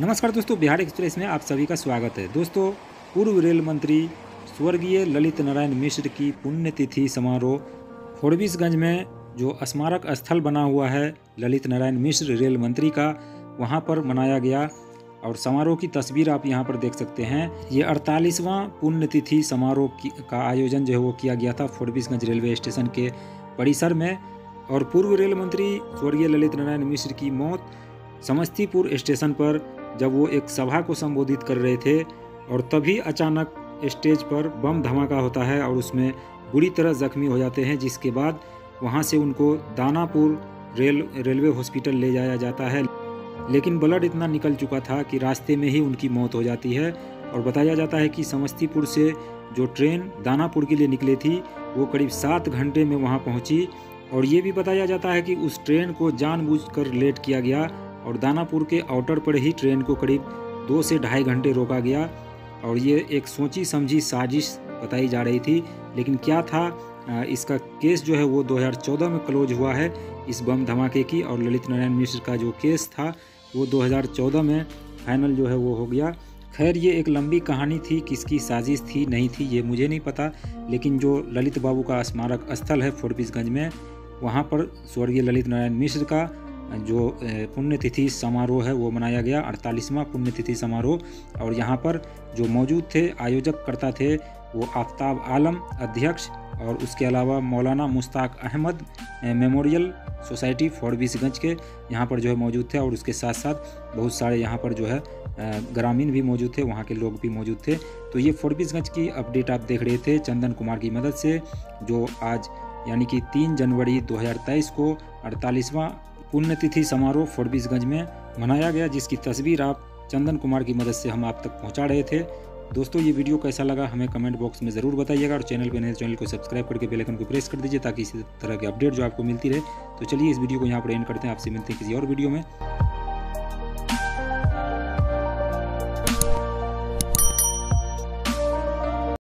नमस्कार दोस्तों, बिहार एक्सप्रेस में आप सभी का स्वागत है। दोस्तों, पूर्व रेल मंत्री स्वर्गीय ललित नारायण मिश्र की पुण्यतिथि समारोह फोड़बीसगंज में, जो स्मारक स्थल बना हुआ है, ललित नारायण मिश्र रेल मंत्री का, वहाँ पर मनाया गया। और समारोह की तस्वीर आप यहाँ पर देख सकते हैं। ये अड़तालीसवां पुण्यतिथि समारोह की- आयोजन जो है वो किया गया था फोड़बीसगंज रेलवे स्टेशन के परिसर में। और पूर्व रेल मंत्री स्वर्गीय ललित नारायण मिश्र की मौत समस्तीपुर स्टेशन पर जब वो एक सभा को संबोधित कर रहे थे और तभी अचानक स्टेज पर बम धमाका होता है और उसमें बुरी तरह जख्मी हो जाते हैं, जिसके बाद वहाँ से उनको दानापुर रेल, रेलवे हॉस्पिटल ले जाया जाता है। लेकिन ब्लड इतना निकल चुका था कि रास्ते में ही उनकी मौत हो जाती है और बताया जाता है कि समस्तीपुर से जो ट्रेन दानापुर के लिए निकली थी, वो करीब सात घंटे में वहाँ पहुँची। और ये भी बताया जाता है कि उस ट्रेन को जानबूझकर लेट किया गया और दानापुर के आउटर पर ही ट्रेन को करीब दो से ढाई घंटे रोका गया और ये एक सोची समझी साजिश बताई जा रही थी। लेकिन क्या था इसका केस जो है वो 2014 में क्लोज हुआ है इस बम धमाके की और ललित नारायण मिश्र का जो केस था वो 2014 में फाइनल जो है वो हो गया। खैर, ये एक लंबी कहानी थी, किसकी साजिश थी, नहीं थी, ये मुझे नहीं पता। लेकिन जो ललित बाबू का स्मारक स्थल है फोरबिसगंज में, वहाँ पर स्वर्गीय ललित नारायण मिश्र का जो पुण्यतिथि समारोह है, वो मनाया गया, अड़तालीसवां पुण्यतिथि समारोह। और यहाँ पर जो मौजूद थे आयोजक करता थे, वो आफ्ताब आलम अध्यक्ष और उसके अलावा मौलाना मुश्ताक अहमद मेमोरियल सोसाइटी फोड़बीसगंज के यहाँ पर जो है मौजूद थे। और उसके साथ साथ बहुत सारे यहाँ पर जो है ग्रामीण भी मौजूद थे, वहाँ के लोग भी मौजूद थे। तो ये फोड़बीसगंज की अपडेट आप देख रहे थे, चंदन कुमार की मदद से, जो आज, यानी कि 3 जनवरी 2023 को 48वां पुण्यतिथि समारोह फोरबीसगंज में मनाया गया, जिसकी तस्वीर आप चंदन कुमार की मदद से हम आप तक पहुँचा रहे थे। दोस्तों, ये वीडियो कैसा लगा हमें कमेंट बॉक्स में ज़रूर बताइएगा और चैनल पर नए चैनल को सब्सक्राइब करके बेल आइकन को प्रेस कर दीजिए ताकि इसी तरह की अपडेट जो आपको मिलती रहे। तो चलिए इस वीडियो को यहाँ पर एंड करते हैं। आपसे मिलते हैं किसी और वीडियो में।